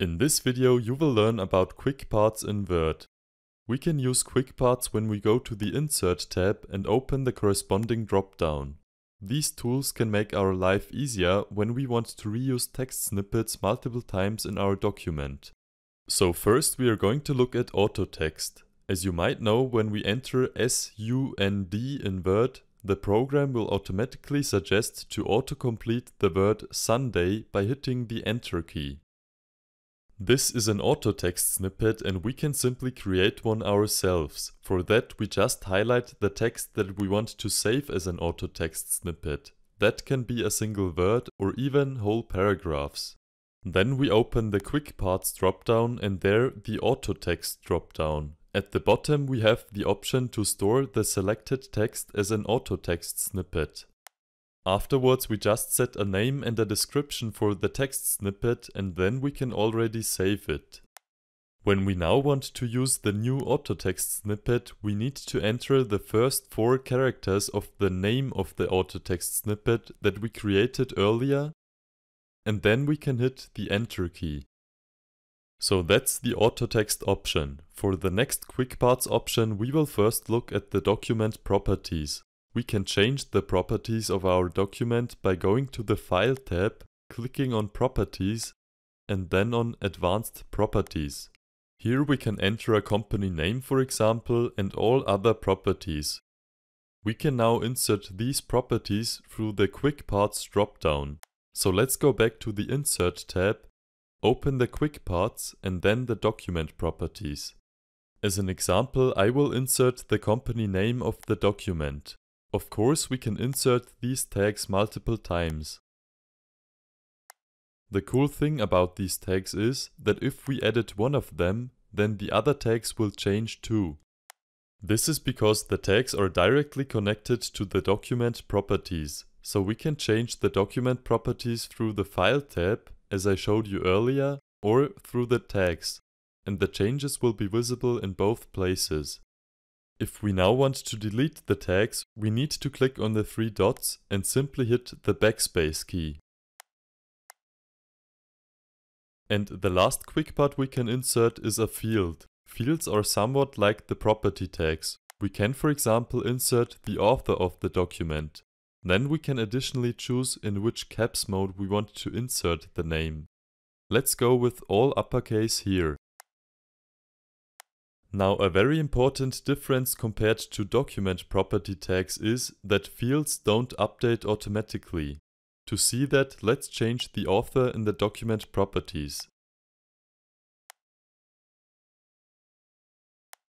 In this video you will learn about quick parts in Word. We can use quick parts when we go to the Insert tab and open the corresponding drop-down. These tools can make our life easier when we want to reuse text snippets multiple times in our document. So first we are going to look at auto text. As you might know, when we enter SUND in Word, the program will automatically suggest to autocomplete the word Sunday by hitting the Enter key. This is an auto text snippet and we can simply create one ourselves. For that we just highlight the text that we want to save as an auto text snippet. That can be a single word or even whole paragraphs. Then we open the Quick Parts dropdown and there the Auto Text dropdown. At the bottom we have the option to store the selected text as an auto text snippet. Afterwards we just set a name and a description for the text snippet and then we can already save it. When we now want to use the new auto text snippet, we need to enter the first four characters of the name of the auto text snippet that we created earlier and then we can hit the enter key. So that's the auto text option. For the next quick parts option we will first look at the document properties. We can change the properties of our document by going to the File tab, clicking on Properties, and then on Advanced Properties. Here we can enter a company name for example and all other properties. We can now insert these properties through the Quick Parts dropdown. So let's go back to the Insert tab, open the Quick Parts and then the Document Properties. As an example, I will insert the company name of the document. Of course, we can insert these tags multiple times. The cool thing about these tags is that if we edit one of them, then the other tags will change too. This is because the tags are directly connected to the document properties, so we can change the document properties through the File tab, as I showed you earlier, or through the tags, and the changes will be visible in both places. If we now want to delete the tags, we need to click on the three dots and simply hit the backspace key. And the last quick part we can insert is a field. Fields are somewhat like the property tags. We can for example insert the author of the document. Then we can additionally choose in which caps mode we want to insert the name. Let's go with all uppercase here. Now a very important difference compared to document property tags is that fields don't update automatically. To see that, let's change the author in the document properties.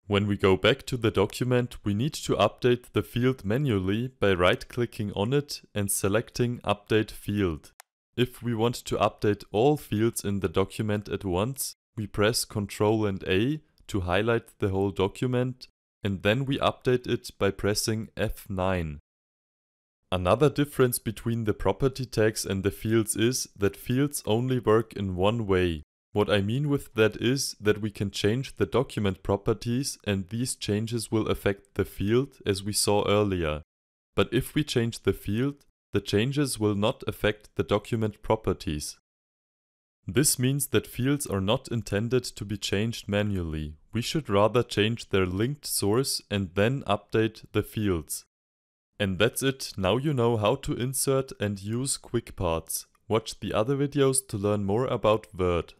When we go back to the document, we need to update the field manually by right-clicking on it and selecting Update Field. If we want to update all fields in the document at once, we press Ctrl and A to highlight the whole document and then we update it by pressing F9. Another difference between the property tags and the fields is that fields only work in one way. What I mean with that is that we can change the document properties and these changes will affect the field as we saw earlier. But if we change the field, the changes will not affect the document properties. This means that fields are not intended to be changed manually. We should rather change their linked source and then update the fields. And that's it, now you know how to insert and use quick parts. Watch the other videos to learn more about Word.